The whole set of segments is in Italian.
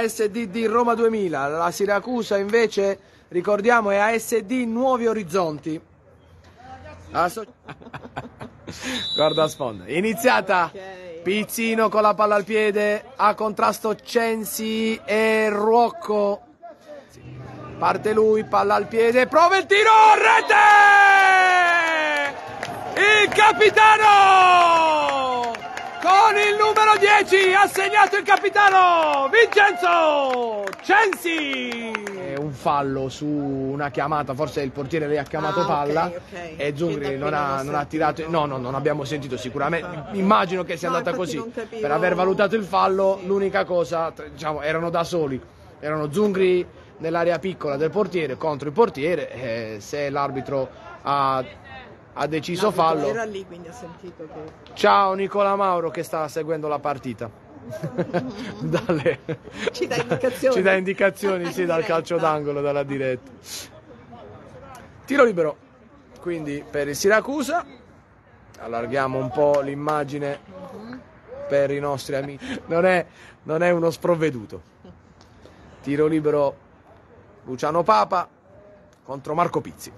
ASD di Roma 2000, la Siracusa invece ricordiamo è ASD Nuovi Orizzonti. Asso- Guarda a sfondo. Iniziata. Pizzino con la palla al piede. A contrasto Censi e Ruocco. Parte lui, palla al piede. Prova il tiro. Rete! Il capitano! Con il numero 10 ha segnato il capitano Vincenzo Censi. È un fallo su una chiamata, forse il portiere le ha chiamato Ah, palla ok, ok. e Zungri non ha, non ha tirato. No, no, non abbiamo sentito sicuramente. Immagino che sia No, andata così. Per aver valutato il fallo, l'unica cosa, diciamo, erano da soli. Erano Zungri nell'area piccola del portiere contro il portiere. e se l'arbitro ha, ha deciso L'arbitro fallo. Era lì, quindi ha sentito che... Ciao Nicola Mauro che sta seguendo la partita. Dalle- Ci dà indicazioni. Ci dà indicazioni, sì, dal calcio d'angolo, dalla diretta. Tiro libero, quindi per il Siracusa. Allarghiamo un po' l'immagine per i nostri amici. Non è, non è uno sprovveduto. Tiro libero Luciano Papa contro Marco Pizzi.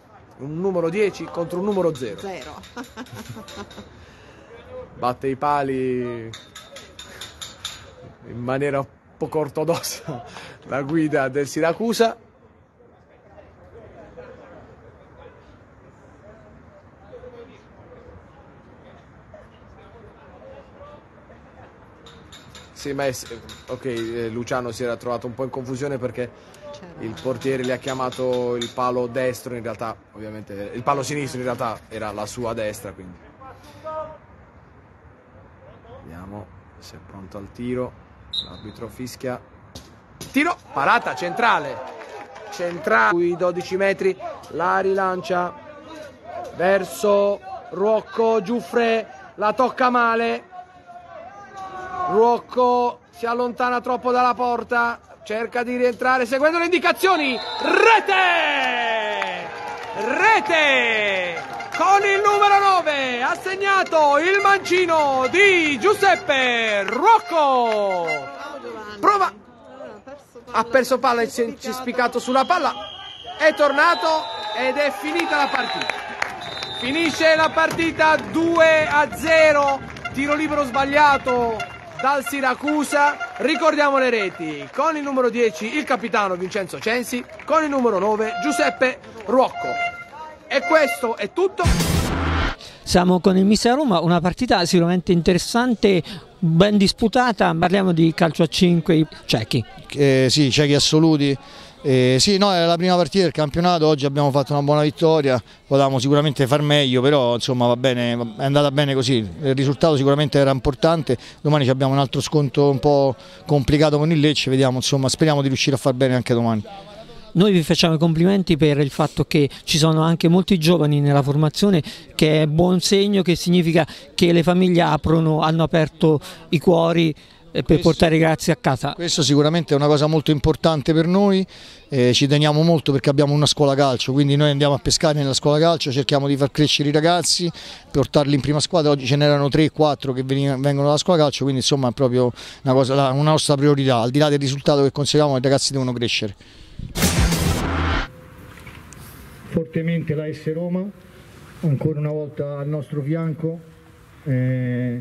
Un numero 10 contro un numero 0. Zero. batte i pali in maniera poco ortodossa la guida del Siracusa. Sì, ma è- ok, eh, Luciano si era trovato un po' in confusione perché il portiere gli ha chiamato il palo destro, in realtà ovviamente il palo sinistro in realtà era la sua destra, quindi vediamo se è pronto al tiro. L'arbitro fischia. Tiro, parata centrale. Centrale sui 12 metri, la rilancia verso Ruocco, Giuffre la tocca male. Ruocco si allontana troppo dalla porta, cerca di rientrare seguendo le indicazioni. Rete! Rete! Con il numero 9 ha segnato il mancino di Giuseppe Giovanni. Prova. Ha perso palla e si è spiccato sulla palla. È tornato ed è finita la partita. Finisce la partita 2 a 0. Tiro libero sbagliato dal Siracusa. Ricordiamo le reti. Con il numero 10 il capitano Vincenzo Censi, con il numero 9 Giuseppe Ruocco. E questo è tutto. Siamo con il Mister Roma, una partita sicuramente interessante, ben disputata, parliamo di calcio a 5 ciechi. Eh, sì, ciechi assoluti. Eh, sì, no, è la prima partita del campionato, oggi abbiamo fatto una buona vittoria, potevamo sicuramente far meglio, però insomma va bene, è andata bene così, il risultato sicuramente era importante, domani abbiamo un altro sconto un po' complicato con il Lecce, vediamo, insomma, speriamo di riuscire a far bene anche domani. Noi vi facciamo i complimenti per il fatto che ci sono anche molti giovani nella formazione, che è buon segno, che significa che le famiglie aprono, hanno aperto i cuori eh, per Questo- portare i ragazzi a casa. Questo sicuramente è una cosa molto importante per noi, eh, ci teniamo molto perché abbiamo una scuola calcio, quindi noi andiamo a pescare nella scuola calcio, cerchiamo di far crescere i ragazzi, portarli in prima squadra, oggi ce n'erano 3-4 che vengono dalla scuola calcio, quindi insomma è proprio una, cosa, una nostra priorità, al di là del risultato che conseguiamo i ragazzi devono crescere. fortemente la S Roma, ancora una volta al nostro fianco, eh,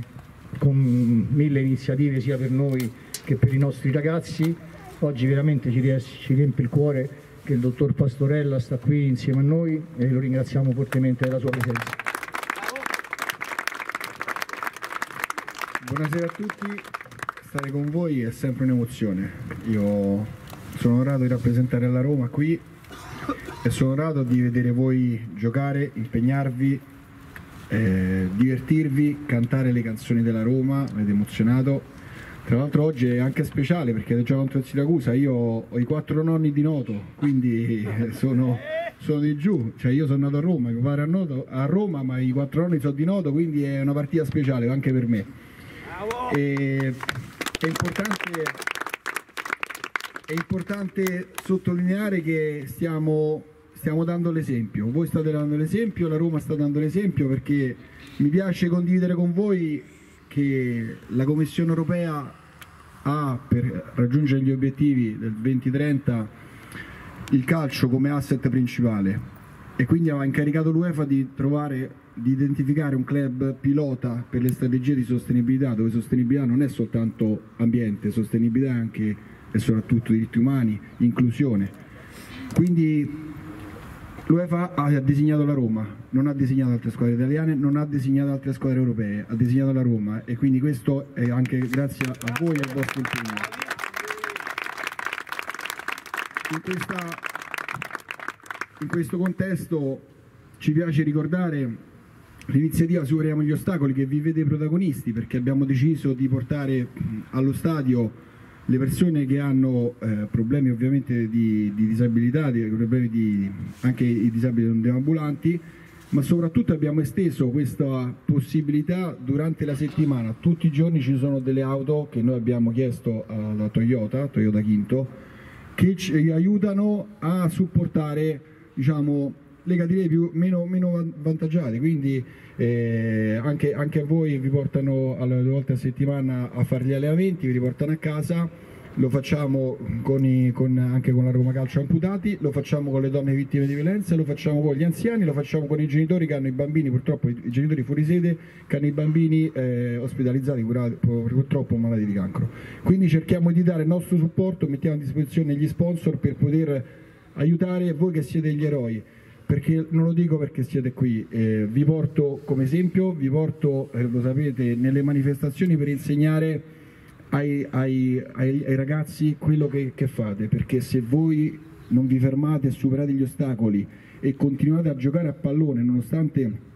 con mille iniziative sia per noi che per i nostri ragazzi. Oggi veramente ci, ci riempie il cuore che il dottor Pastorella sta qui insieme a noi e lo ringraziamo fortemente della sua presenza. Buonasera a tutti, stare con voi è sempre un'emozione. Io sono onorato di rappresentare la Roma qui e sono onorato di vedere voi giocare, impegnarvi, eh, divertirvi, cantare le canzoni della Roma, avete emozionato. Tra l'altro oggi è anche speciale perché gioco contro il Siracusa, io ho i quattro nonni di Noto, quindi eh, sono, sono di giù, cioè io sono nato a Roma, mio padre a Roma, ma i quattro nonni sono di Noto, quindi è una partita speciale anche per me. E- è importante, è importante sottolineare che stiamo, stiamo dando l'esempio, voi state dando l'esempio, la Roma sta dando l'esempio perché mi piace condividere con voi che la Commissione europea ha per raggiungere gli obiettivi del 2030 il calcio come asset principale e quindi aveva incaricato l'UEFA di trovare di identificare un club pilota per le strategie di sostenibilità, dove sostenibilità non è soltanto ambiente, sostenibilità è anche e soprattutto diritti umani, inclusione. Quindi l'UEFA ha disegnato la Roma, non ha disegnato altre squadre italiane, non ha disegnato altre squadre europee, ha disegnato la Roma e quindi questo è anche grazie a voi e al vostro impegno. In, questa, in questo contesto ci piace ricordare l'iniziativa Superiamo gli ostacoli che vi vede protagonisti perché abbiamo deciso di portare allo stadio le persone che hanno eh, problemi ovviamente di, di disabilità, di, problemi di, anche i disabili non deambulanti, ma soprattutto abbiamo esteso questa possibilità durante la settimana. Tutti i giorni ci sono delle auto che noi abbiamo chiesto alla Toyota, Toyota Quinto, che ci aiutano a supportare diciamo, le categorie più, meno, meno vantaggiate, quindi eh, anche, anche, a voi vi portano due volte a settimana a fare gli allenamenti, vi riportano a casa, lo facciamo con i, con, anche con la Roma Calcio Amputati, lo facciamo con le donne vittime di violenza, lo facciamo con gli anziani, lo facciamo con i genitori che hanno i bambini, purtroppo i, i genitori fuori sede, che hanno i bambini eh, ospitalizzati curati, purtroppo malati di cancro. Quindi cerchiamo di dare il nostro supporto, mettiamo a disposizione gli sponsor per poter aiutare voi che siete gli eroi perché non lo dico perché siete qui, eh, vi porto come esempio, vi porto, eh, lo sapete, nelle manifestazioni per insegnare ai, ai, ai, ai ragazzi quello che, che fate, perché se voi non vi fermate e superate gli ostacoli e continuate a giocare a pallone nonostante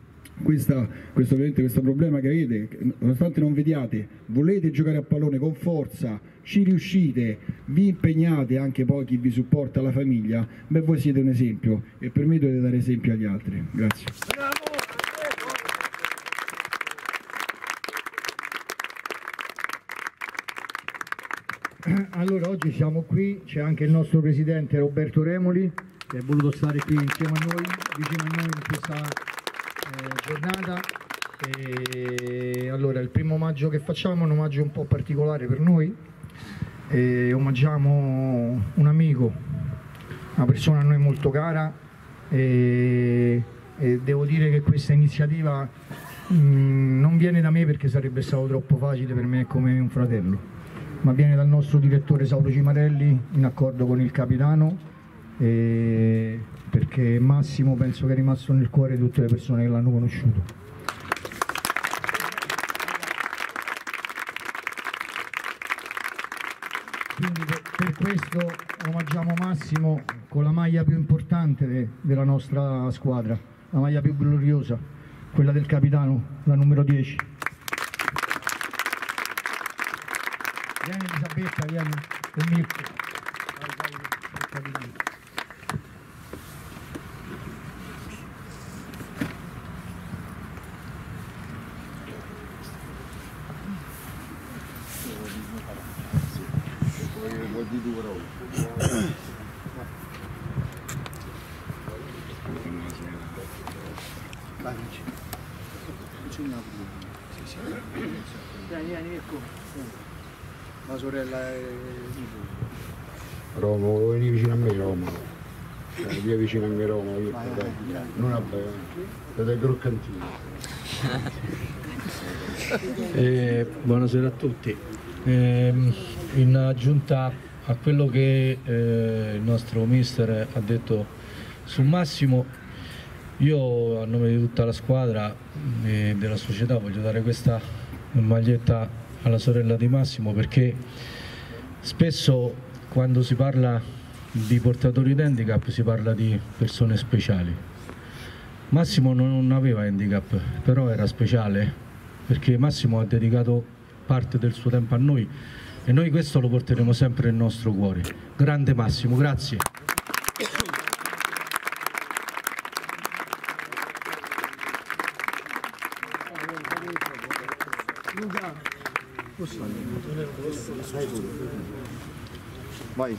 questa, questo, questo, problema che avete, nonostante non vediate, volete giocare a pallone con forza, ci riuscite, vi impegnate anche poi chi vi supporta, la famiglia, beh voi siete un esempio e per me dovete dare esempio agli altri. Grazie. Allora oggi siamo qui, c'è anche il nostro presidente Roberto Remoli che è voluto stare qui insieme a noi, vicino a noi in questa eh, giornata. E allora il primo omaggio che facciamo è un omaggio un po' particolare per noi, e omaggiamo un amico, una persona a noi molto cara e, e devo dire che questa iniziativa mh, mm, non viene da me perché sarebbe stato troppo facile per me come un fratello, ma viene dal nostro direttore Sauro Cimarelli in accordo con il capitano perché Massimo penso che è rimasto nel cuore di tutte le persone che l'hanno conosciuto. Quindi per, per questo omaggiamo Massimo con la maglia più importante de, della nostra squadra, la maglia più gloriosa, quella del capitano, la numero 10. Vieni Elisabetta, vieni, e Mirko. Di duro. Vieni, vieni, ecco. La sorella è... Roma, vuoi venire vicino a me Roma? Cioè, via vicino a me Roma, io, vai, vai, vai. non a bene, siete croccantini. eh, buonasera a tutti. Eh, in aggiunta a quello che eh, il nostro mister ha detto su Massimo, io a nome di tutta la squadra e della società voglio dare questa maglietta alla sorella di Massimo perché spesso quando si parla di portatori di handicap si parla di persone speciali. Massimo non aveva handicap, però era speciale perché Massimo ha dedicato parte del suo tempo a noi e noi questo lo porteremo sempre nel nostro cuore. Grande Massimo, grazie. Vai.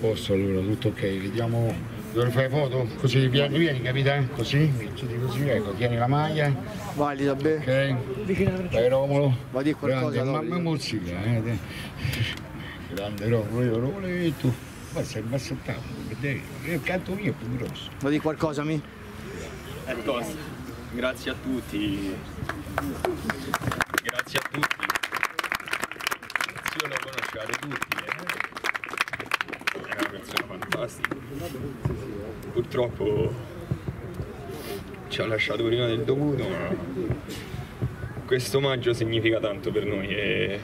Posso allora, tutto ok, vediamo Dove fai foto? Così vieni, vieni, capitano? Così, mettiti così, ecco, tieni la maglia. Vai lì da bene. Ok. Vai Romolo. Va di qualcosa, Grande, mamma mozzica, eh. te. Grande Romolo, io lo volevo tu. Ma sei bassettato, vedete? Il canto mio è più grosso. Va di qualcosa mi? Ecco, grazie a tutti. Grazie a tutti. Io lo conoscevate tutti. eh. Persona fantastica. Purtroppo ci ha lasciato prima del dovuto, ma questo omaggio significa tanto per noi e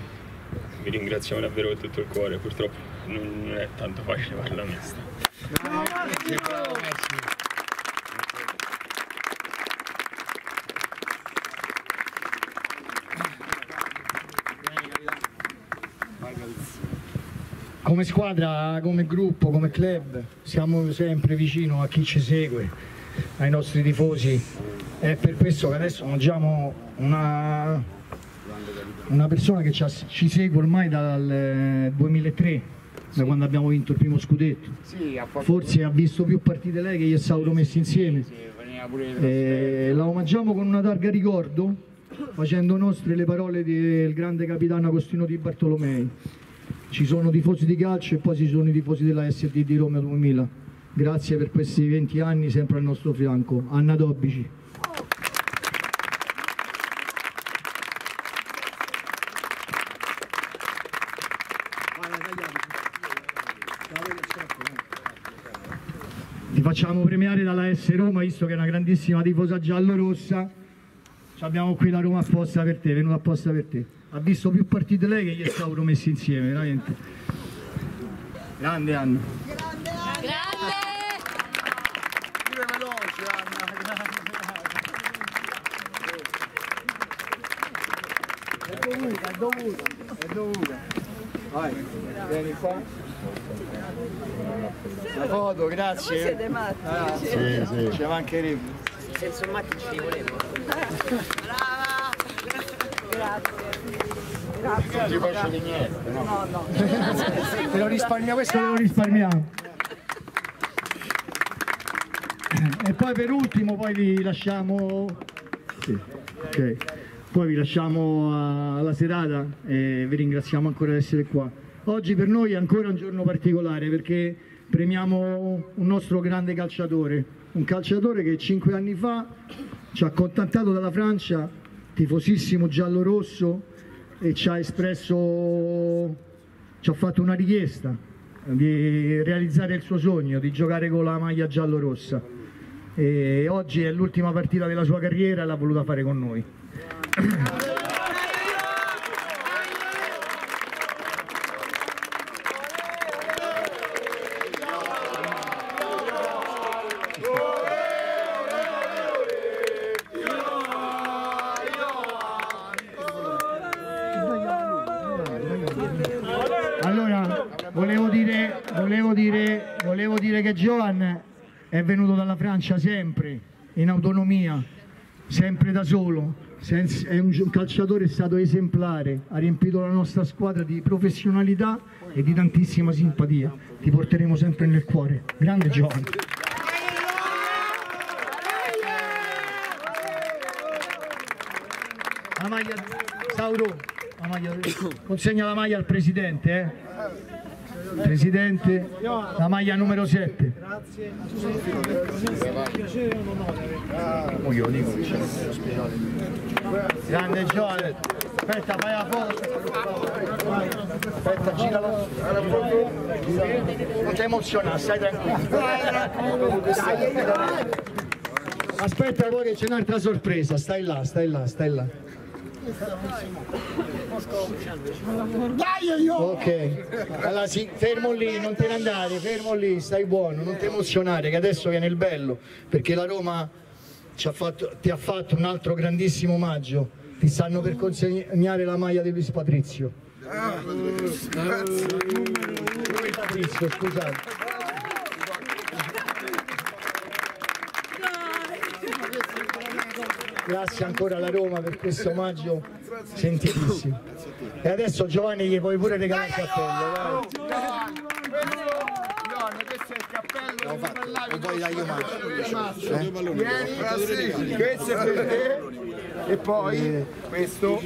vi ringraziamo davvero con tutto il cuore. Purtroppo non è tanto facile fare la mesta. Come squadra, come gruppo, come club siamo sempre vicino a chi ci segue, ai nostri tifosi. È per questo che adesso mangiamo una, una persona che ci, ci segue ormai dal eh, 2003, da quando abbiamo vinto il primo scudetto. Sì, Forse ha visto più partite lei che io e Sauro messi insieme. veniva pure Eh, la omaggiamo con una targa ricordo, facendo nostre le parole del grande capitano Agostino Di Bartolomei. Ci sono tifosi di calcio e poi ci sono i tifosi della SD di Roma 2000. Grazie per questi 20 anni sempre al nostro fianco. Anna Dobbici. Ti facciamo premiare dalla S Roma, visto che è una grandissima tifosa giallo-rossa. Ci Abbiamo qui la Roma apposta per te, venuta apposta per te. Ha visto più partite lei che io e Sauro messi insieme, veramente. Grande Anna. È dovuta, è dovuta, è dovuta. Vai, vieni qua. La foto, grazie. Siete matti. Ah, Sì, sì. Ci mancherebbe. Non ti faccio di niente, no? Te lo risparmiamo, questo te lo risparmiamo. E poi per ultimo poi vi lasciamo. Sì, ok. Poi vi lasciamo alla serata e vi ringraziamo ancora di essere qua. Oggi per noi è ancora un giorno particolare perché premiamo un nostro grande calciatore, un calciatore che cinque anni fa ci ha contattato dalla Francia, tifosissimo giallo-rosso, e ci ha espresso, ci ha fatto una richiesta di realizzare il suo sogno, di giocare con la maglia giallo-rossa. E oggi è l'ultima partita della sua carriera e l'ha voluta fare con noi. Allora, volevo volevo dire, volevo dire che Johan è venuto dalla Francia sempre, in autonomia, sempre da solo. È un calciatore stato esemplare, ha riempito la nostra squadra di professionalità e di tantissima simpatia. Ti porteremo sempre nel cuore. Grande Johan. La maglia, Sauro, consegna la maglia al presidente, eh? Presidente, la maglia numero 7. Grande Giovanni. Aspetta, fai la foto. Aspetta, giralo. Non ti emozionare, stai tranquillo. Aspetta poi che c'è un'altra sorpresa, stai là, stai là, stai là. Ok, allora sì, fermo lì, non te ne andare, fermo lì, stai buono, non ti emozionare che adesso viene il bello, perché la Roma ci ha fatto- ti ha fatto un altro grandissimo omaggio, ti stanno per consegnare la maglia di Luis Patrizio. Luis Patrizio, scusate. Grazie ancora alla Roma per questo omaggio sentitissimo. E adesso Giovanni gli puoi pure regalare il cappello. Giovanni, questo è il cappello fatto. O vuoi dare io mangio? Vieni, questo è per te e poi questo